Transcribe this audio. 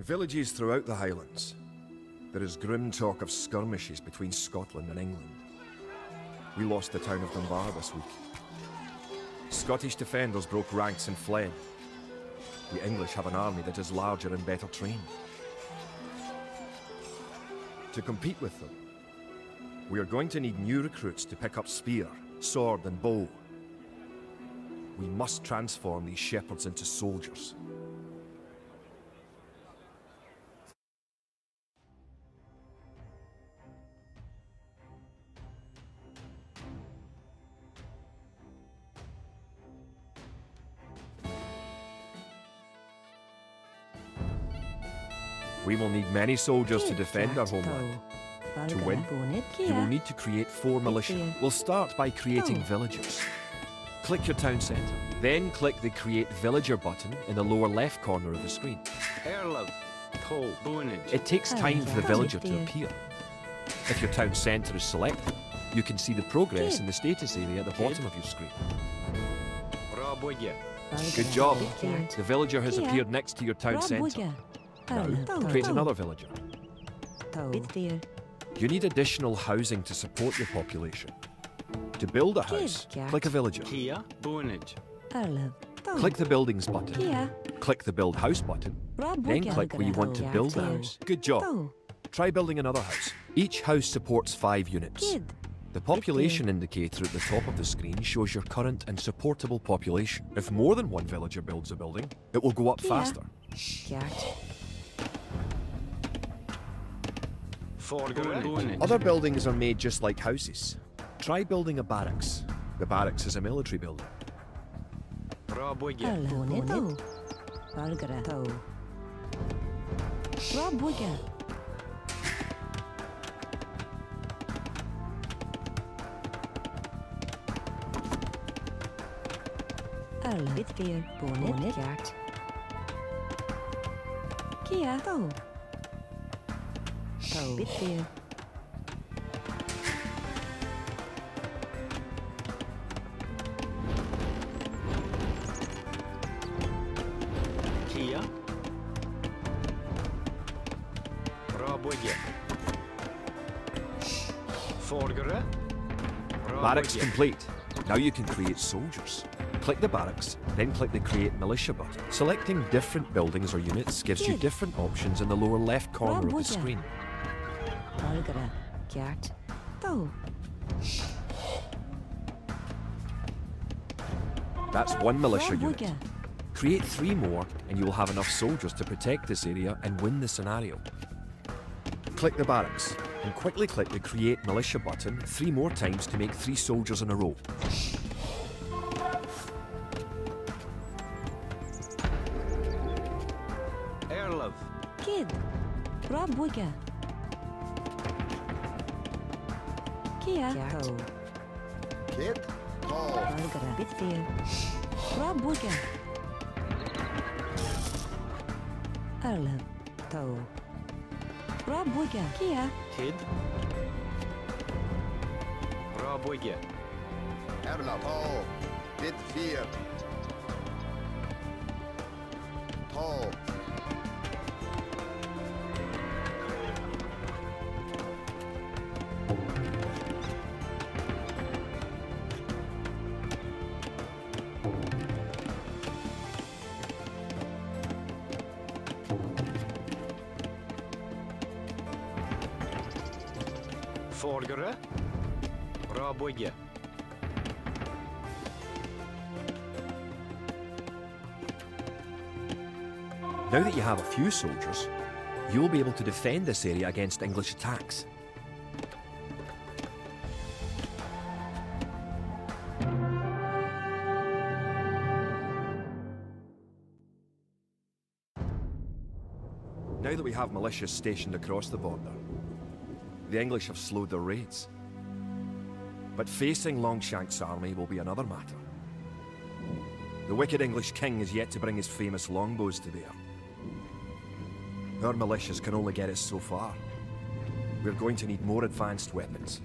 In villages throughout the Highlands, there is grim talk of skirmishes between Scotland and England. We lost the town of Dunbar this week. Scottish defenders broke ranks and fled. The English have an army that is larger and better trained. To compete with them, we are going to need new recruits to pick up spear, sword, and bow. We must transform these shepherds into soldiers. We will need many soldiers to defend our homeland. To win, you will need to create four militia. We'll start by creating villagers. Click your town centre. Then click the Create Villager button in the lower left corner of the screen. It takes time for the villager to appear. If your town centre is selected, you can see the progress in the status area at the bottom of your screen. Good job. The villager has appeared next to your town centre. Now, create another villager. You need additional housing to support your population. To build a house, click a villager. Click the Buildings button. Click the Build House button. Then click where you want to build the house. Good job. Try building another house. Each house supports five units. The population indicator at the top of the screen shows your current and supportable population. If more than one villager builds a building, it will go up faster. Other buildings are made just like houses. Try building a barracks. The barracks is a military building. Kia. Bitfear. Kia. Bra bygge. Forgere. Barracks complete. Now you can create soldiers. Click the barracks, then click the Create Militia button. Selecting different buildings or units gives you different options in the lower left corner of the screen. Valgara. Gjert. Tau. That's one militia unit. Create three more, and you will have enough soldiers to protect this area and win the scenario. Click the barracks, and quickly click the Create Militia button three more times to make three soldiers in a row. Erlov. Kid. Rabuga. Kia. Tau. Kid? Tall. Valgara. Bitfear. Tau. Rabuga. Kia. Kid. Bra. Erla. Tall. Bit fear. Tall. Forgere. Bra bygge. Now that you have a few soldiers, you'll be able to defend this area against English attacks. Now that we have militias stationed across the border, the English have slowed their raids. But facing Longshank's army will be another matter. The wicked English king is yet to bring his famous longbows to bear. Our militias can only get us so far. We're going to need more advanced weapons.